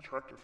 attractive.